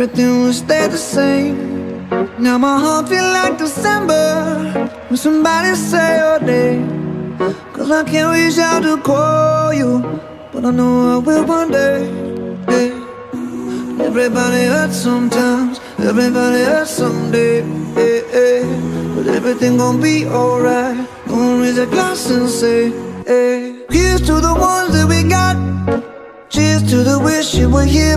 everything will stay the same. Now my heart feel like December When somebody say your name Cause I can't reach out to call you But I know I will one day. Everybody hurts sometimes Everybody hurts someday. But everything gon' be alright Gonna raise a glass and say hey. Here's to the ones that we got Cheers to the wish you were here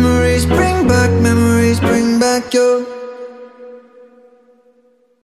Memories bring back, memories bring back your